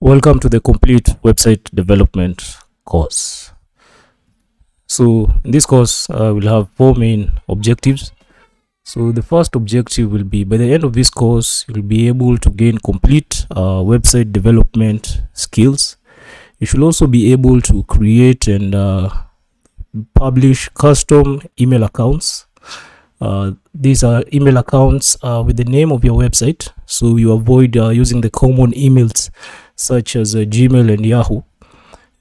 Welcome to the complete website development course. So in this course, uh, we'll have four main objectives. So the first objective will be by the end of this course, you'll be able to gain complete uh, website development skills. You should also be able to create and uh, publish custom email accounts. Uh, these are email accounts with the name of your website, so you avoid uh, using the common emails such as uh, Gmail and Yahoo.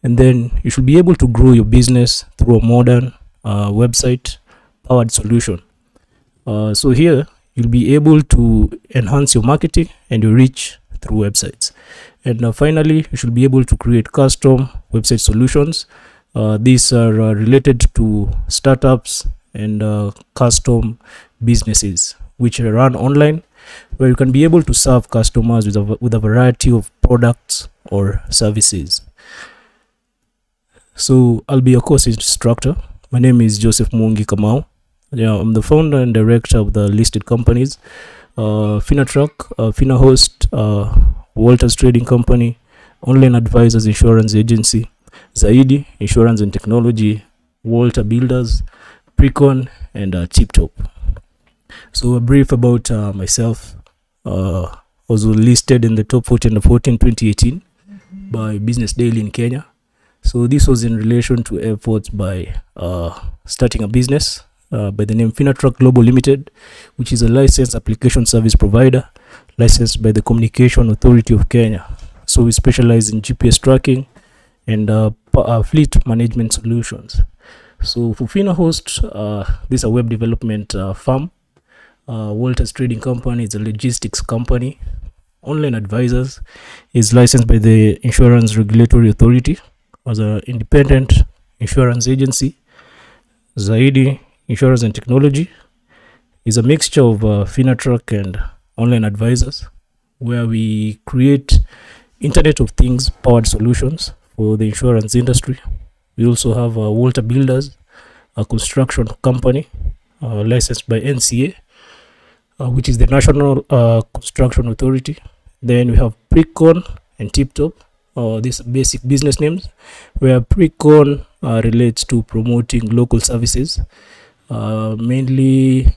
And then you should be able to grow your business through a modern uh, website powered solution. Uh, so here you'll be able to enhance your marketing and your reach through websites. And uh, finally, you should be able to create custom website solutions. Uh, these are related to startups and custom businesses which are run online where you can be able to serve customers with a, with a variety of products or services. So I'll be your course instructor. My name is Joseph Mungi Kamau. Yeah, I'm the founder and director of the listed companies, uh, FinaTrack, uh, FinaHost, uh, Walters Trading Company, Online Advisors Insurance Agency, Zaidi Insurance and Technology, Walter Builders, Precon, and uh, TipTop. So a brief about uh, myself. Uh, was listed in the top 40 under 14 2018 by Business Daily in Kenya. So this was in relation to efforts by uh, starting a business uh, by the name Finatrack Global Limited, which is a licensed application service provider licensed by the Communication Authority of Kenya. So we specialize in GPS tracking and uh, uh, fleet management solutions. So for FinaHost, uh, this is a web development uh, firm. Uh, Walters Trading Company is a logistics company. Online Advisors is licensed by the Insurance Regulatory Authority as an independent insurance agency. Zaidi Insurance and Technology is a mixture of uh, FinaTrack and Online Advisors, where we create Internet of Things powered solutions for the insurance industry. We also have uh, Walter Builders, a construction company uh, licensed by NCA, uh, which is the National uh, Construction Authority. Then we have Precon and TipTop. Uh, these basic business names, where Precon uh, relates to promoting local services, uh, mainly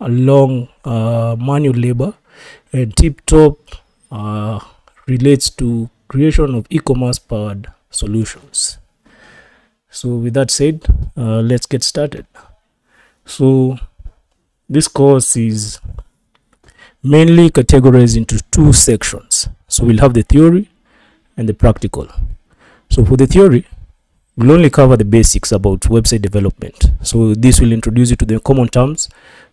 along uh, manual labor, and TipTop relates to creation of e-commerce powered solutions. So, with that said, let's get started. So, this course is mainly categorized into two sections. So, we'll have the theory and the practical. So, for the theory, we'll only cover the basics about website development. So, this will introduce you to the common terms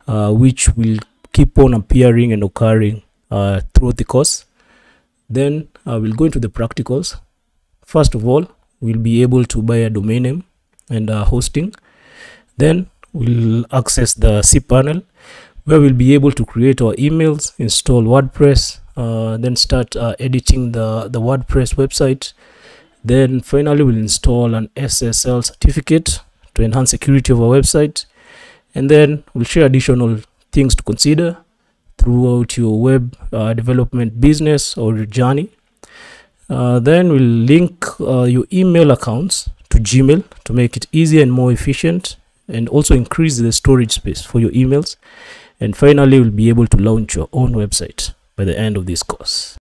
uh, which will keep on appearing and occurring uh, throughout the course. Then, uh, we'll go into the practicals. First of all, we'll be able to buy a domain name and uh, hosting. Then, we'll access the cPanel where we'll be able to create our emails, install WordPress, uh, then start uh, editing the, the WordPress website. Then finally, we'll install an SSL certificate to enhance security of our website. And then we'll share additional things to consider throughout your web uh, development business or your journey. Uh, then we'll link uh, your email accounts to Gmail to make it easier and more efficient and also increase the storage space for your emails. And finally, you'll be able to launch your own website by the end of this course.